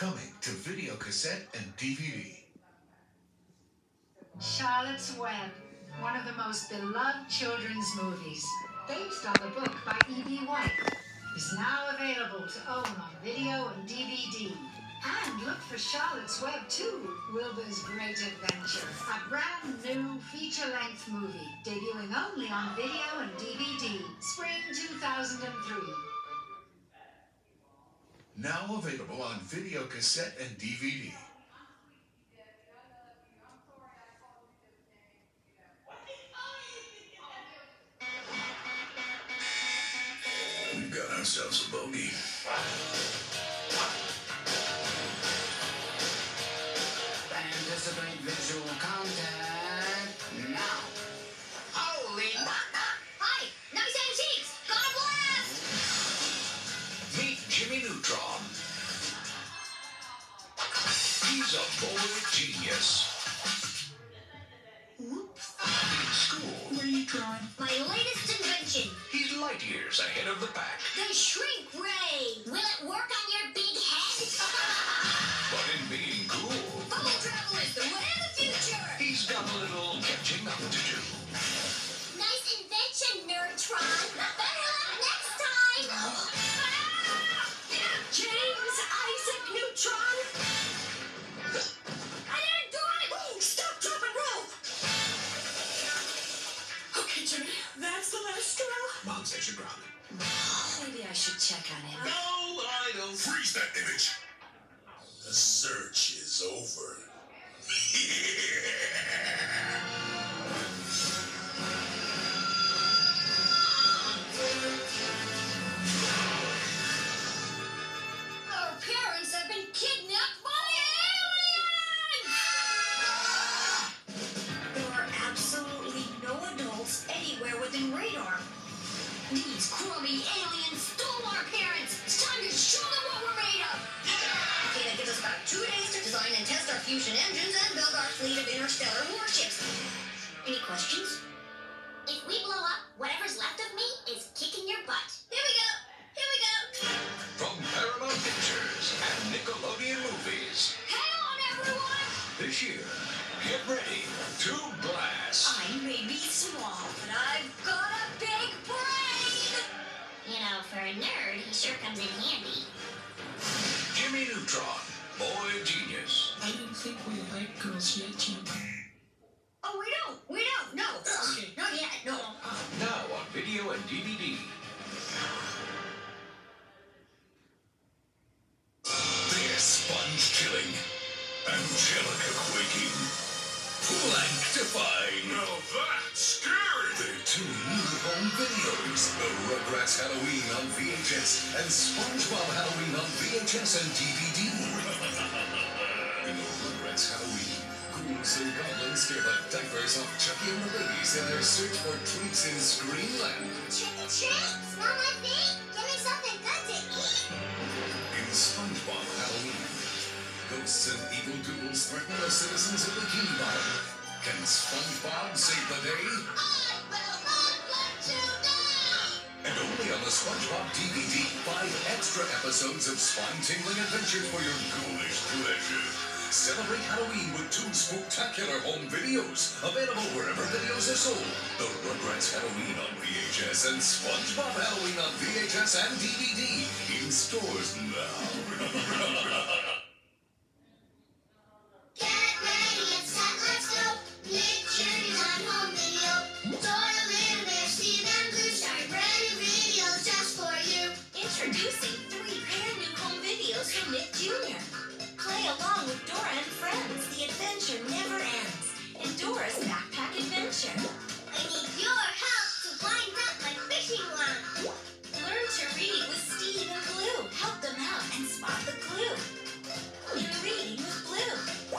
Coming to video cassette and DVD. Charlotte's Web, one of the most beloved children's movies, based on the book by E.B. White, is now available to own on video and DVD. And look for Charlotte's Web 2, Wilbur's Great Adventure, a brand new feature-length movie debuting only on video and DVD, spring 2003. Now available on video cassette and DVD. We've got ourselves a bogey. Years ahead of the pack. the shrink ray. Will it work over. Whatever's left of me is kicking your butt. Here we go. Here we go. From Paramount Pictures and Nickelodeon Movies. Hang on, everyone! This year, get ready to blast. I may be small, but I've got a big brain! You know, for a nerd, he sure comes in handy. Jimmy Neutron, boy genius. I didn't think we liked girls yet, Jim. Angelica quaking, Planktifying. Now that's scary. They're two new home videos: The Rugrats Halloween on VHS and SpongeBob Halloween on VHS and DVD. In the Rugrats Halloween, ghouls and goblins scare the diapers off Chuckie and the ladies in their search for treats in Screenland. Trick or my feet? Doodles threaten the citizens of Bikini Bottom. Can SpongeBob save the day? I will not let you down! And only on the SpongeBob DVD, five extra episodes of spine-tingling adventures for your ghoulish pleasure. Celebrate Halloween with two spectacular home videos, available wherever videos are sold. The Rugrats Halloween on VHS and SpongeBob Halloween on VHS and DVD in stores now.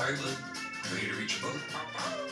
Pilot, ready to reach a boat?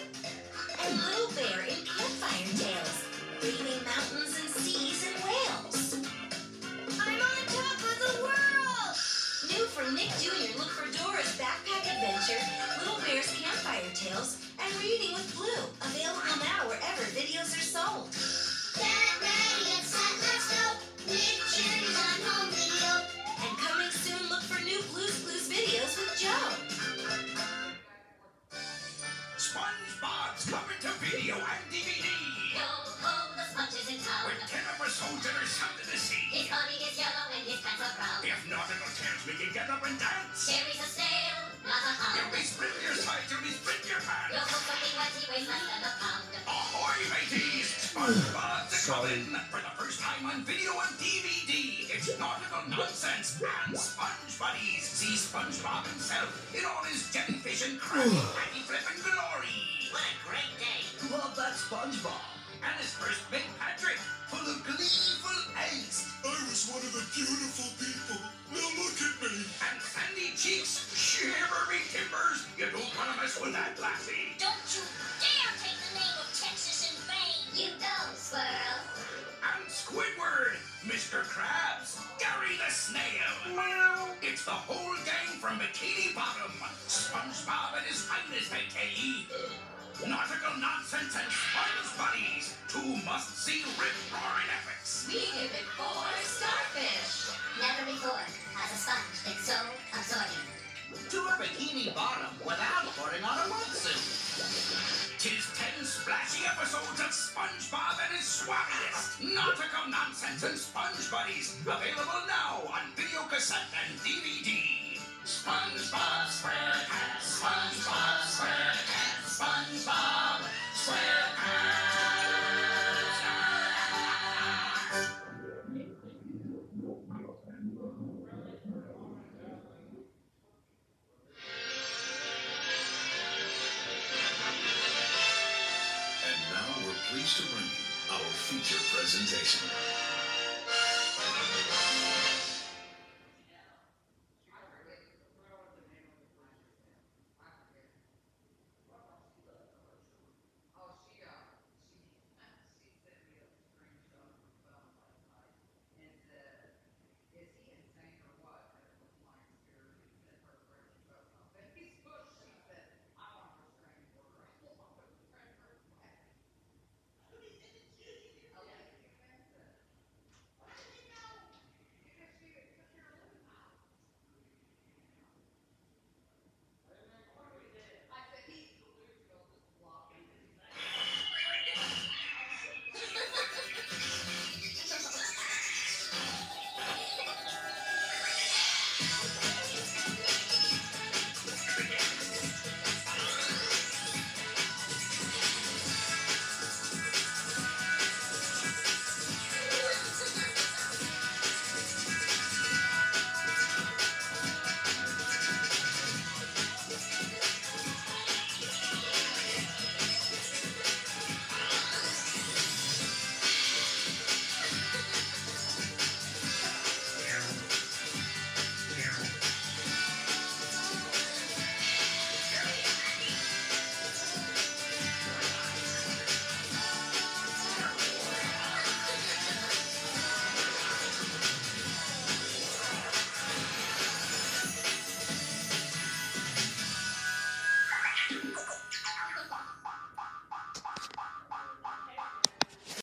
SpongeBob's coming to video and DVD. Yo ho, the sponge is in town. With 10 episodes that are something to see. His body is yellow and his pants are brown. If nautical tales make you get up and dance. Sherry's a snail, not a You'll be split your sides, you'll be split your Yo pants. ho, something wet, he weighs less than a pound. Ahoy, mateys! SpongeBob's a coming for the first time on video and DVD. It's nautical nonsense and Sponge Buddies. See SpongeBob himself in all his jellyfish and crab patty flippin' glory. What a great day. Love that SpongeBob. And his first big Patrick, Gary the Snail. It's the whole gang from Bikini Bottom. SpongeBob and his finest, I tell ye. Nautical nonsense and Sponge Buddies. Two must-see rip-roaring epics. We give it four starfish. Never before has a sponge been so absorbing. To a bikini bottom without putting on a episodes of SpongeBob and his swabbiest. Nautical nonsense and Sponge Buddies. Available now on video cassette and DVD. SpongeBob SquarePants. SpongeBob now we're pleased to bring you our feature presentation.